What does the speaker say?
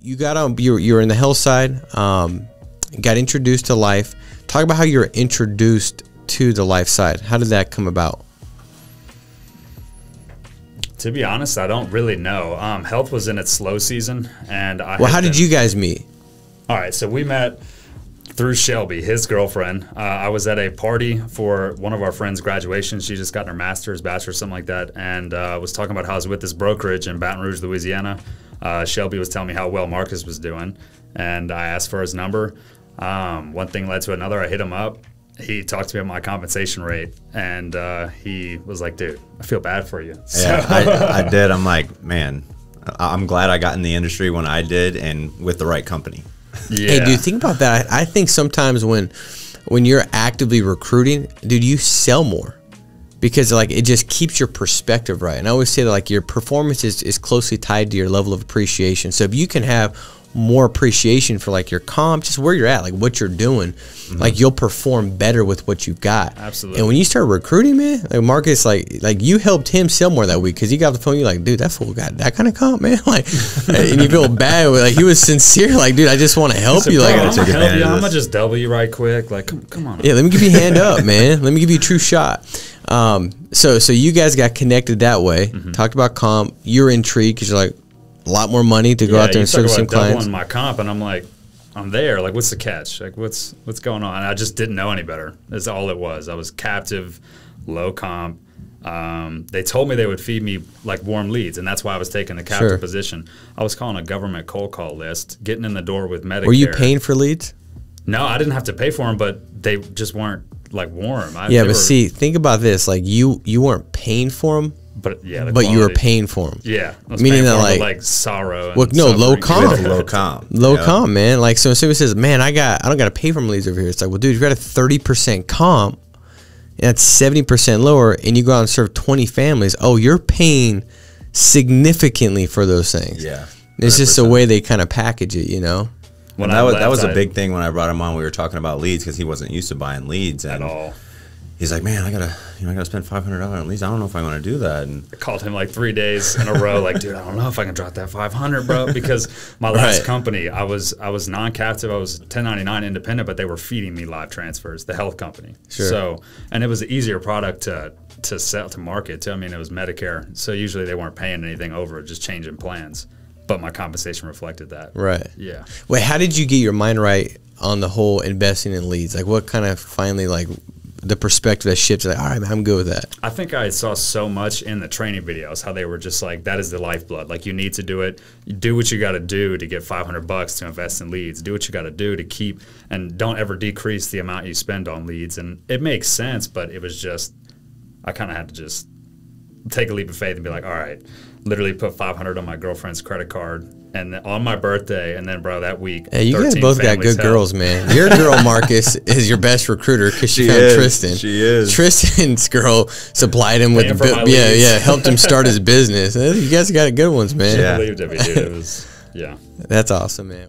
You got on. You're you're in the hillside. Um, got introduced to life. Talk about how you were introduced to the life side. How did that come about? To be honest, I don't really know. Um, health was in its slow season, and I. Well, how did been- you guys meet? All right, so we met through Shelby, his girlfriend. Uh, I was at a party for one of our friends' graduation. She just got her master's, bachelor's, something like that, and uh, was talking about how I was with this brokerage in Baton Rouge, Louisiana. Uh, Shelby was telling me how well Marcus was doing, and I asked for his number. Um, one thing led to another. I hit him up. He talked to me about my compensation rate, and uh, he was like, "Dude, I feel bad for you." So- Yeah, I, I did. I'm like, man, I- I'm glad I got in the industry when I did and with the right company. yeah. Hey, dude, think about that. I, I think sometimes when when you're actively recruiting, dude, you sell more because like it just keeps your perspective right. And I always say that like your performance is, is closely tied to your level of appreciation. So if you can have more appreciation for like your comp, just where you're at, like what you're doing, like you'll perform better with what you've got. Absolutely. And when you start recruiting, man, like Marcus, like like you helped him sell more that week because he got the phone. You're like, dude, that fool got that kind of comp, man. Like, and you feel bad. Like he was sincere. Like, dude, I just want to help you. Like, I'm gonna help you. I'm gonna just double you right quick. Like, come, come on. Yeah, let me give you a hand up, man. Let me give you a true shot. Um, so so you guys got connected that way. Mm-hmm. Talked about comp. You're intrigued because you're like a lot more money to go out there and service some clients. my comp, and I'm like, I'm there. Like, what's the catch? Like, what's what's going on? And I just didn't know any better. That's all it was. I was captive, low comp. Um, they told me they would feed me like warm leads, and that's why I was taking the captive Sure. position. I was calling a government cold call list, getting in the door with Medicare. Were you paying for leads? No, I didn't have to pay for them, but they just weren't like warm. I, Yeah, but were- see, think about this. Like you you weren't paying for them, but yeah, the but you were paying for them. Yeah, I was Meaning that, for 'em with, like- like sorrow. And Well, no, low suffering. comp. Low comp. Low Yeah. comp, man. Like so, if somebody says, "Man, I got I don't got to pay for my leads over here," it's like, well, dude, you got a thirty percent comp, and that's seventy percent lower, and you go out and serve twenty families. Oh, you're paying significantly for those things. Yeah. It's just the way they kind of package it, you know. When that I was that was a I- big thing when I brought him on. We were talking about leads because he wasn't used to buying leads at and all. He's like, man, I gotta, you know, I gotta spend five hundred dollars on leads. I don't know if I want to do that. And I called him like three days in a row. Like, dude, I don't know if I can drop that 500, bro. Because my last Right. company, I was I was non-captive. I was 1099 independent, but they were feeding me live transfers. The health company. Sure. So, and it was an easier product to to sell to market. Too. I mean, it was Medicare, so usually they weren't paying anything over, just changing plans. But my compensation reflected that. Right. Yeah. Wait, how did you get your mind right on the whole investing in leads? Like, what kind of finally like the perspective that shifts? Like, all right, man, I'm good with that. I think I saw so much in the training videos how they were just like that is the lifeblood. Like you need to do it. Do what you got to do to get 500 bucks to invest in leads. Do what you got to do to keep and don't ever decrease the amount you spend on leads. And it makes sense, but it was just I kind of had to just take a leap of faith and be like, all right, literally put 500 on my girlfriend's credit card and then on my birthday and then bro that week Hey, you guys both got good helped. girls, man. Your girl Marcus is your best recruiter because she, She found is. Tristan. She is. Tristan's girl supplied him with Paying the for bi- yeah, yeah, helped him start his business. You guys got good ones, man. Yeah. believed in. It was yeah. That's awesome, man.